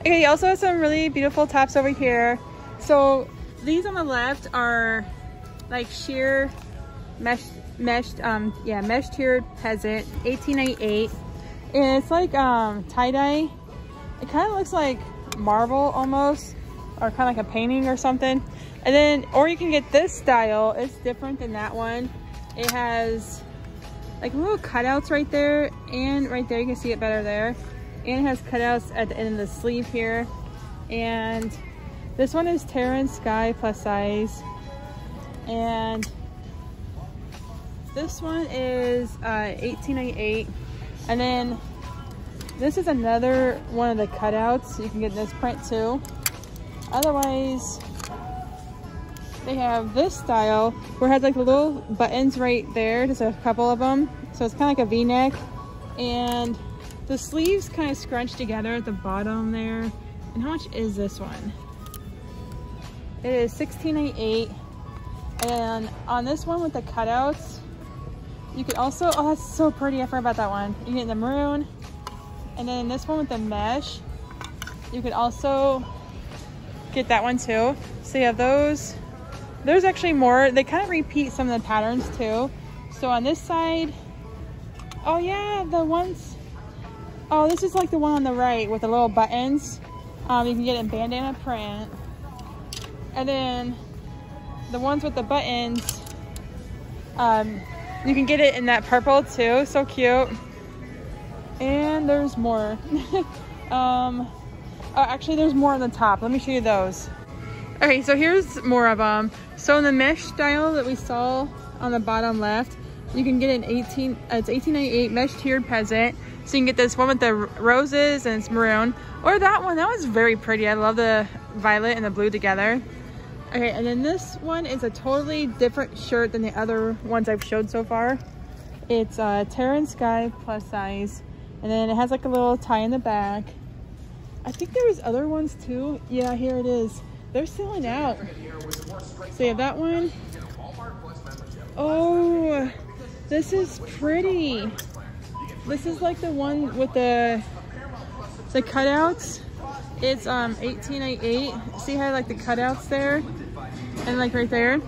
Okay, they also have some really beautiful tops over here. So these on the left are like sheer mesh meshed um yeah mesh tiered peasant 1888 and it's like um tie-dye it kind of looks like marble almost or kind of like a painting or something and then or you can get this style it's different than that one it has like little cutouts right there and right there. You can see it better there. And it has cutouts at the end of the sleeve here. And this one is Terra & Sky plus size. And this one is uh, 1898. And then this is another one of the cutouts. You can get this print too. Otherwise, they have this style where it has like the little buttons right there, just a couple of them. So it's kind of like a v-neck. And the sleeves kind of scrunch together at the bottom there. And how much is this one? It is $16.98. And on this one with the cutouts, You could also, oh, that's so pretty. I forgot about that one. You get the maroon. And then this one with the mesh. You could also get that one too. So you have those. There's actually more. They kind of repeat some of the patterns too. So on this side, oh yeah, the ones, oh, this is like the one on the right with the little buttons. Um, you can get it in bandana print. And then the ones with the buttons, um, you can get it in that purple too. So cute. And there's more. um, oh, actually, there's more on the top. Let me show you those. Okay, so here's more of them. So in the mesh style that we saw on the bottom left, you can get an 18, uh, it's 1898 mesh tiered peasant. So you can get this one with the roses and it's maroon. Or that one, that was very pretty. I love the violet and the blue together. Okay, and then this one is a totally different shirt than the other ones I've showed so far. It's uh, Terra & Sky plus size. And then it has like a little tie in the back. I think there's other ones too. Yeah, here it is. They're selling out. So that one. Oh, this is pretty. This is like the one with the the cutouts. It's um 1888. See how like the cutouts there? And like right there.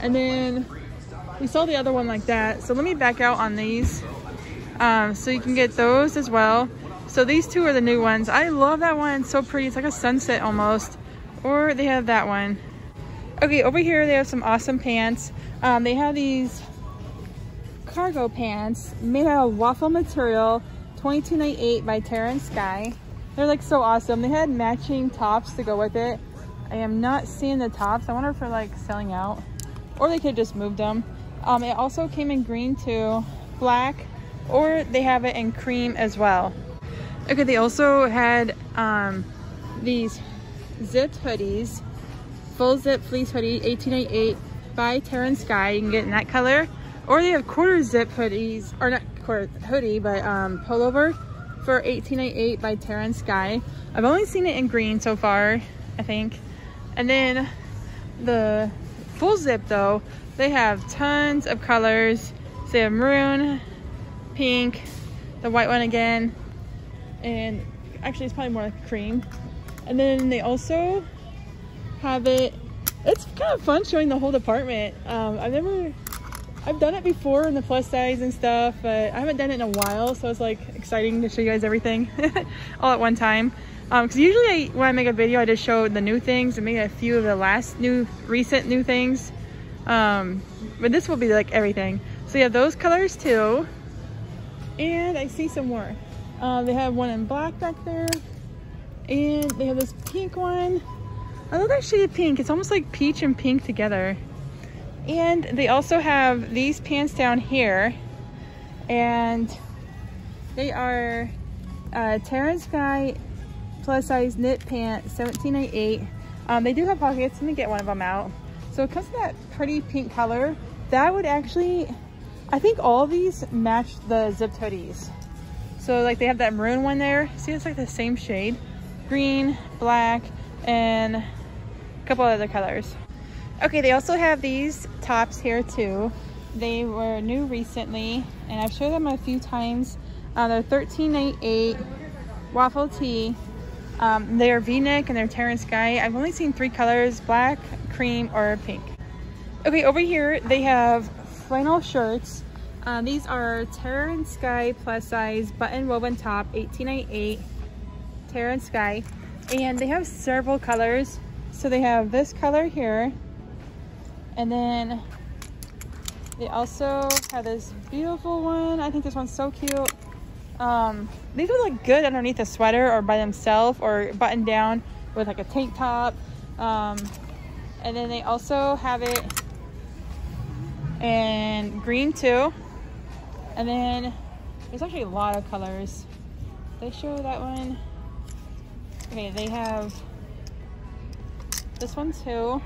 And then we saw the other one like that. So let me back out on these. Um, so you can get those as well. So these two are the new ones. I love that one. It's so pretty. It's like a sunset almost. Or they have that one. Okay, over here they have some awesome pants. Um, they have these cargo pants made out of waffle material, 2298 by Terra & Sky. They're like so awesome. They had matching tops to go with it. I am not seeing the tops. I wonder if they're like selling out or they could just move them. Um, it also came in green too, black, or they have it in cream as well. Okay, they also had um, these zipped hoodies, full zip fleece hoodie, 1888 by Terra & Sky. You can get in that color. Or they have quarter zip hoodies, or not quarter hoodie, but um, pullover for 1888 by Terra & Sky. I've only seen it in green so far, I think. And then the full zip though, they have tons of colors. So they have maroon, pink, the white one again, and actually it's probably more like cream. And then they also have it, it's kind of fun showing the whole department. Um, I've never, I've done it before in the plus size and stuff, but I haven't done it in a while. So it's like exciting to show you guys everything all at one time. Um, cause usually I, when I make a video, I just show the new things and maybe a few of the last new, recent new things. Um, but this will be like everything. So you have those colors too. And I see some more. Uh, they have one in black back there. And they have this pink one. I love that shade of pink. It's almost like peach and pink together. And they also have these pants down here. And they are uh, Terra & Sky plus size knit pants, 1788. Um, they do have pockets. Let me get one of them out. So it comes in that pretty pink color. That would actually, I think all these match the zipped hoodies. So like they have that maroon one there. See, it's like the same shade green, black, and a couple other colors. Okay, they also have these tops here too. They were new recently, and I've showed them a few times. Uh, they're 1398 waffle tee. Um, they're v-neck and they're Terra & Sky. I've only seen three colors, black, cream, or pink. Okay, over here they have flannel shirts. Uh, these are Terra & Sky plus size button woven top, 1898 Terra & Sky. And they have several colors. So they have this color here. And then they also have this beautiful one. I think this one's so cute. Um, these would look good underneath a sweater or by themselves or buttoned down with like a tank top. Um, and then they also have it in green too. And then there's actually a lot of colors. They show that one. Okay, they have this one too.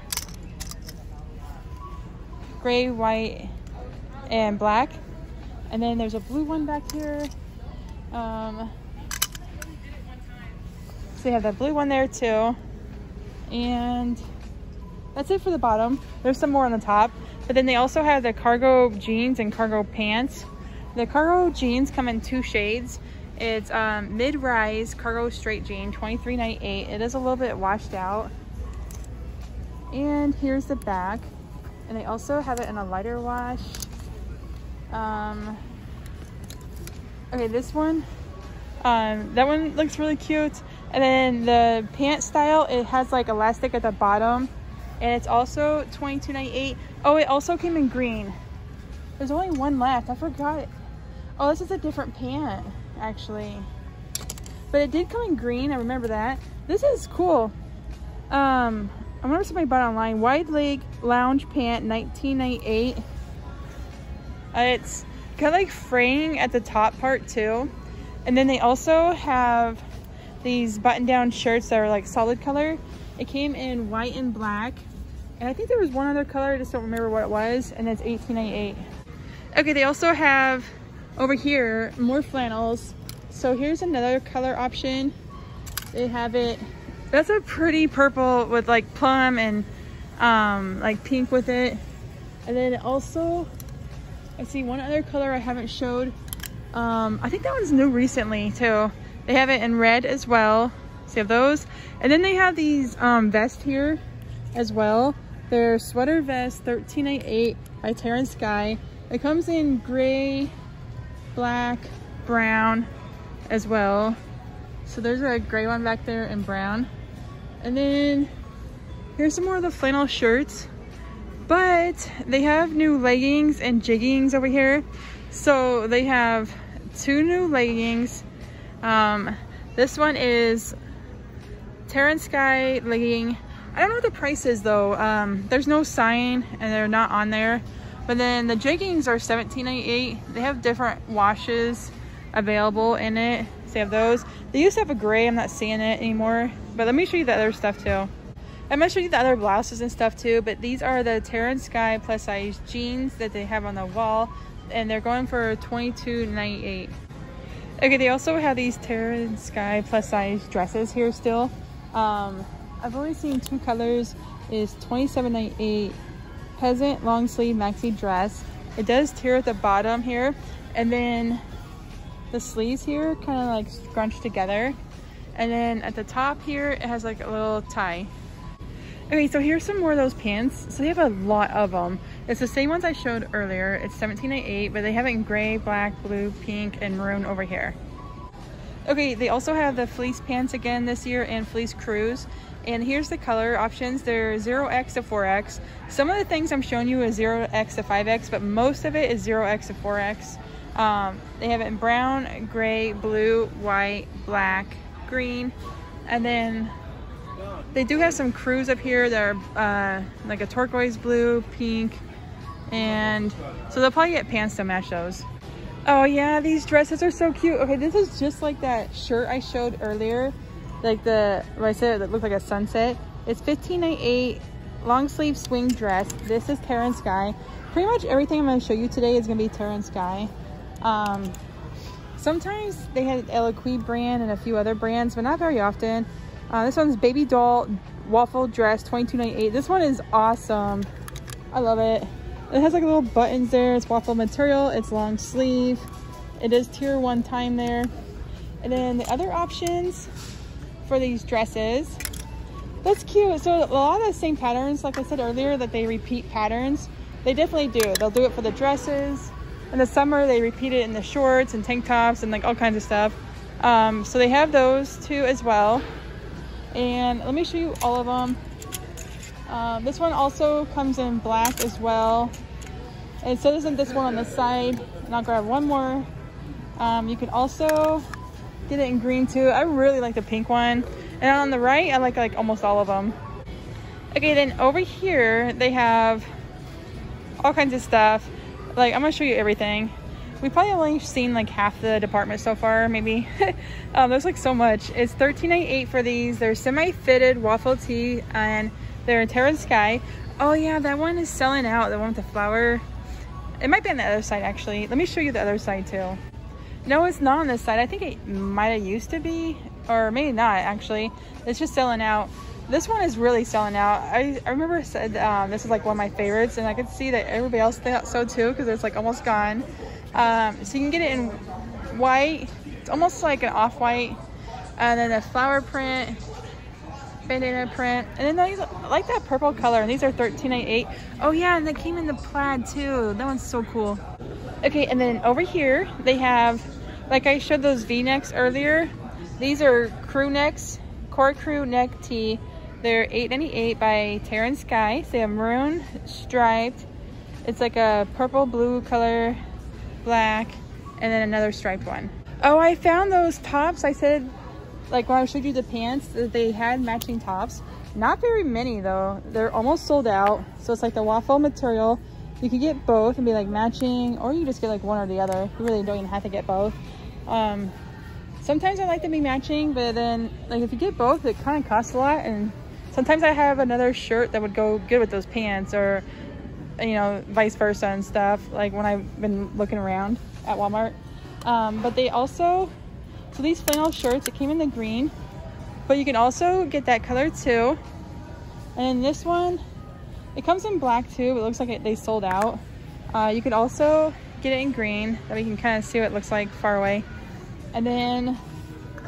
Gray, white, and black. And then there's a blue one back here. Um, so they have that blue one there too. And that's it for the bottom. There's some more on the top. But then they also have the cargo jeans and cargo pants. The cargo jeans come in two shades. It's um, mid-rise cargo straight jean, $23.98. It is a little bit washed out. And here's the back. And they also have it in a lighter wash. Um, okay, this one, um, that one looks really cute. And then the pant style, it has like elastic at the bottom. And it's also $22.98. Oh, it also came in green. There's only one left. I forgot it. Oh, this is a different pant, actually. But it did come in green. I remember that. This is cool. Um, I wonder if somebody bought online. Wide leg lounge pant, 1998. Uh, it's got like fraying at the top part too. And then they also have these button down shirts that are like solid color. It came in white and black. And I think there was one other color, I just don't remember what it was. And it's 18.98. Okay, they also have over here more flannels. So here's another color option. They have it, that's a pretty purple with like plum and um, like pink with it. And then also, I see one other color I haven't showed. Um, I think that one's new recently too. They have it in red as well. So you have those. And then they have these um, vests here as well. They're sweater vest 1388 by Terra & Sky. It comes in gray, black, brown as well. So there's a gray one back there and brown. And then here's some more of the flannel shirts. But they have new leggings and jeggings over here. So they have two new leggings um, this one is Terra & Sky legging. I don't know what the price is though. Um, there's no sign and they're not on there. But then the jeggings are $17.98. They have different washes available in it. So they have those. They used to have a gray. I'm not seeing it anymore. But let me show you the other stuff too. I'm gonna show you the other blouses and stuff too. But these are the Terra & Sky plus size jeans that they have on the wall. And they're going for $22.98. Okay, they also have these Terra & Sky plus size dresses here still. Um, I've only seen two colors. Is 27.98 peasant long sleeve maxi dress. It does tear at the bottom here, and then the sleeves here kind of like scrunched together. And then at the top here, it has like a little tie. Okay, so here's some more of those pants. So they have a lot of them. It's the same ones I showed earlier. It's 17.98, but they have it in gray, black, blue, pink, and maroon over here. Okay, they also have the fleece pants again this year and fleece crews. And here's the color options. They're 0x to 4x. Some of the things I'm showing you is 0x to 5x, but most of it is 0x to 4x. Um, they have it in brown, gray, blue, white, black, green, and then they do have some crews up here that are uh, like a turquoise blue, pink, and so they'll probably get pants to match those. Oh yeah, these dresses are so cute. Okay, this is just like that shirt I showed earlier. Like the, what I said, that looked like a sunset. It's 15.98 long sleeve swing dress. This is Terra & Sky. Pretty much everything I'm gonna show you today is gonna be Terra & Sky. Um, sometimes they had Eloquii brand and a few other brands, but not very often. Uh, this one's Baby Doll Waffle Dress 22.98. This one is awesome. I love it. It has like little buttons there. It's waffle material. It's long sleeve. It is tier one time there. And then the other options for these dresses. That's cute. So a lot of the same patterns, like I said earlier, that they repeat patterns. They definitely do. They'll do it for the dresses. In the summer, they repeat it in the shorts and tank tops and like all kinds of stuff. Um, so they have those too as well. And let me show you all of them. Um, this one also comes in black as well. And so isn't this one on the side. And I'll grab one more. Um, you can also get it in green too. I really like the pink one. And on the right, I like like almost all of them. Okay, then over here, they have all kinds of stuff. Like, I'm gonna show you everything. We probably only seen like half the department so far, maybe. um, there's like so much. It's $13.98 for these. They're semi-fitted waffle tee and they're in Terra & Sky. Oh yeah, that one is selling out. The one with the flower. It might be on the other side actually. Let me show you the other side too. No, it's not on this side. I think it might have used to be, or maybe not actually. It's just selling out. this one is really selling out. I, I remember said um, this is like one of my favorites and I could see that everybody else thought so too because it's like almost gone. Um, so you can get it in white. It's almost like an off-white. And then a flower print, bandana print. And then these, I like that purple color. And these are $13.98. Oh yeah, and they came in the plaid too. That one's so cool. Okay, and then over here they have, like I showed those V-necks earlier. These are crew necks, core crew neck tee. They're $8.98 by Terra & Sky. They have maroon striped. It's like a purple blue color, black, and then another striped one. Oh, I found those tops. I said, like when I showed you the pants, that they had matching tops. Not very many though. They're almost sold out. So it's like the waffle material. You could get both and be like matching, or you just get like one or the other. You really don't even have to get both. Um, sometimes I like to be matching, but then like if you get both, it kind of costs a lot. And sometimes I have another shirt that would go good with those pants or, you know, vice versa and stuff. Like when I've been looking around at Walmart. Um, but they also, so these flannel shirts, it came in the green, but you can also get that color too. And this one, it comes in black too, but it looks like it, they sold out. Uh, you could also get it in green, that we can kind of see what it looks like far away. And then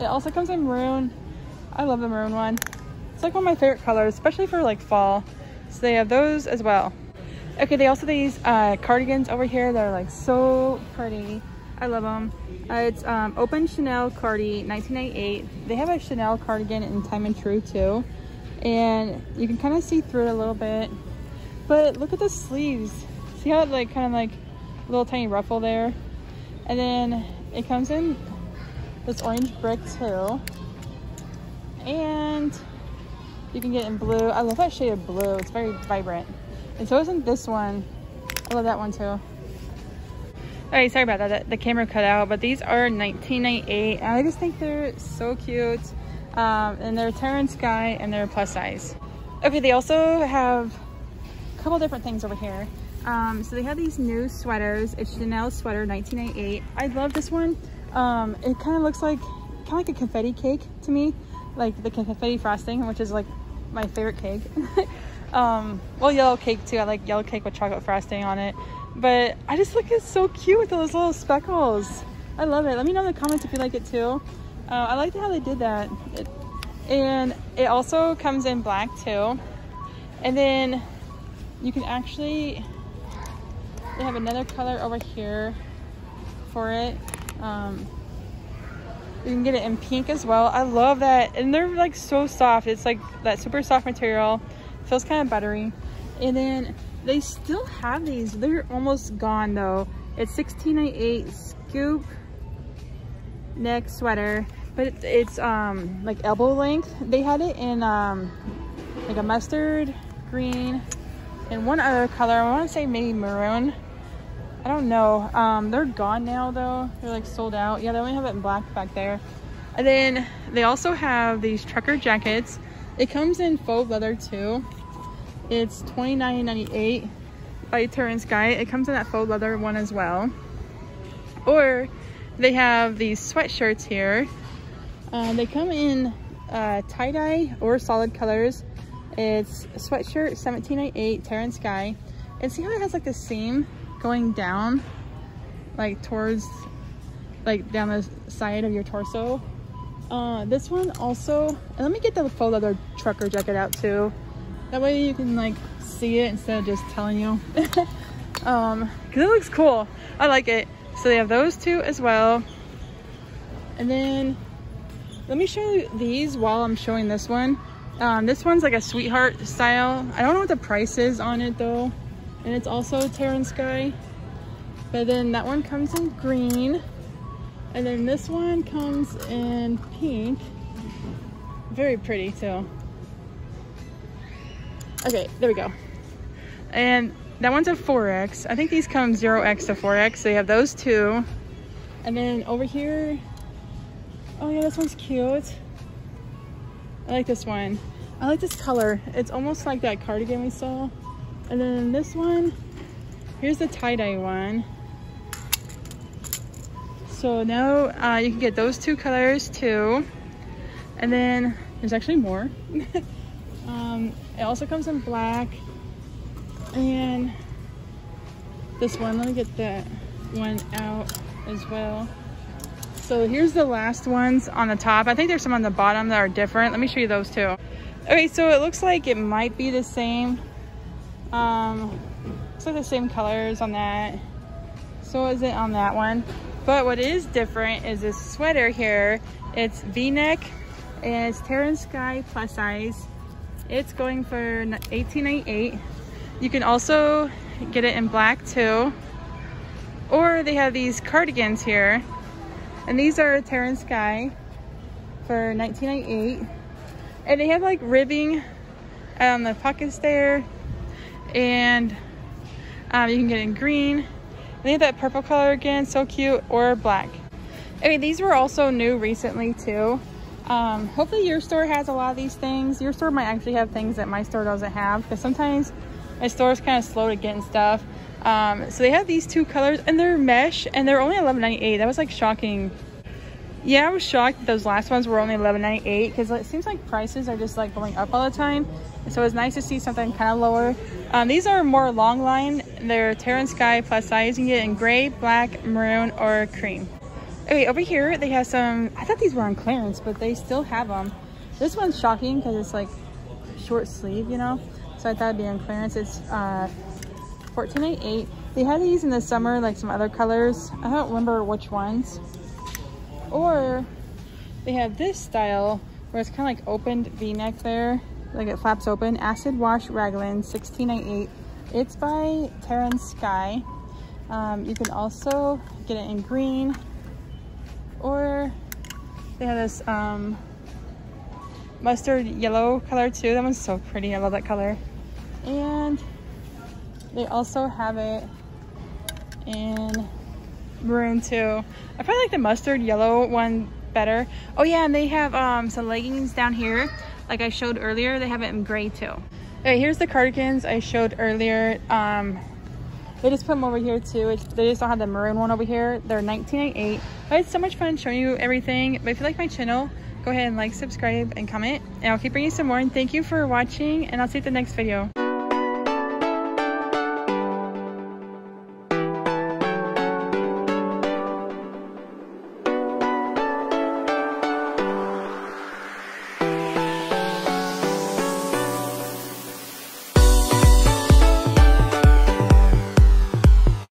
it also comes in maroon. I love the maroon one. It's like one of my favorite colors, especially for like fall. So they have those as well. Okay, they also these uh, cardigans over here that are like so pretty. I love them. Uh, it's um, Open Chenille Cardi 1998. They have a chenille cardigan in Time and Tru too. And you can kind of see through it a little bit. But look at the sleeves. See how it like kind of like a little tiny ruffle there? And then it comes in this orange brick too. And you can get in blue. I love that shade of blue. It's very vibrant. And so isn't this one. I love that one too. All right, sorry about that. The camera cut out, but these are 1998. I just think they're so cute. Um, and they're Terra & Sky and they're plus size. Okay, they also have a couple different things over here. Um, so they have these new sweaters. It's chenille sweater 1998. I love this one. Um, it kind of looks like kind of like a confetti cake to me, like the confetti frosting, which is like my favorite cake. um, well, yellow cake too. I like yellow cake with chocolate frosting on it. But I just look it's so cute with those little speckles. I love it. Let me know in the comments if you like it too. Uh, I like how they did that. It, and it also comes in black too. And then you can actually, they have another color over here for it. Um, you can get it in pink as well. I love that. And they're like so soft. It's like that super soft material. Feels kind of buttery. And then they still have these. They're almost gone though. It's 16.98 scoop neck sweater, but it's, um like elbow length. They had it in um like a mustard green and one other color. I want to say maybe maroon. I don't know. Um, they're gone now though. They're like sold out. Yeah, they only have it in black back there. And then they also have these trucker jackets. It comes in faux leather too. It's $29.98 by Terra & Sky. It comes in that faux leather one as well. Or they have these sweatshirts here. Uh, they come in uh, tie-dye or solid colors. It's sweatshirt $17.98 Terra & Sky. And see how it has like the seam going down like towards like down the side of your torso. Uh, this one also, let me get the faux leather trucker jacket out too. That way you can like see it instead of just telling you. um, cause it looks cool. I like it. So they have those two as well. And then let me show you these while I'm showing this one. Um, this one's like a sweetheart style. I don't know what the price is on it though. And it's also Terra & Sky. But then that one comes in green. And then this one comes in pink. Very pretty too. Okay, there we go. And that one's a 4X. I think these come 0X to 4X. So you have those two. And then over here, oh yeah, this one's cute. I like this one. I like this color. It's almost like that cardigan we saw. And then this one, here's the tie-dye one. So now uh, you can get those two colors too. And then there's actually more. Um, it also comes in black. And this one, let me get that one out as well. So here's the last ones on the top. I think there's some on the bottom that are different. Let me show you those too. Okay, so it looks like it might be the same. Um, looks like the same colors on that. So is it on that one. But what is different is this sweater here. It's v-neck and it's Terra & Sky plus size. It's going for 18.98. You can also get it in black too. Or they have these cardigans here. And these are Terra & Sky for 19.98. And they have like ribbing on the pockets there. And um, you can get in green. And they have that purple color again, so cute, or black. Okay, these were also new recently too. Um, hopefully your store has a lot of these things. Your store might actually have things that my store doesn't have because sometimes my store is kind of slow to getting stuff. Um, so they have these two colors and they're mesh and they're only $11.98. That was like shocking. Yeah, I was shocked that those last ones were only $11.98 because it seems like prices are just like going up all the time. So it's nice to see something kind of lower. Um, these are more long line. They're Terra & Sky plus size. You can get in gray, black, maroon, or cream. Okay, over here they have some, I thought these were on clearance, but they still have them. This one's shocking because it's like short sleeve, you know? So I thought it'd be on clearance. It's uh, 14.88. They had these in the summer, like some other colors. I don't remember which ones. Or they have this style where it's kind of like opened v-neck there. Like it flaps open. Acid Wash Raglan, 16.98. It's by Terra & Sky. Um, you can also get it in green or they have this um, mustard yellow color too. That one's so pretty. I love that color. And they also have it in maroon too. I probably like the mustard yellow one better. Oh yeah, and they have um, some leggings down here. Like I showed earlier, they have it in gray too. Okay, here's the cardigans I showed earlier. Um, they just put them over here too. It's, they just don't have the maroon one over here. They're 19.98. But it's so much fun showing you everything. But if you like my channel, go ahead and like, subscribe, and comment. And I'll keep bringing you some more. And thank you for watching. And I'll see you at the next video.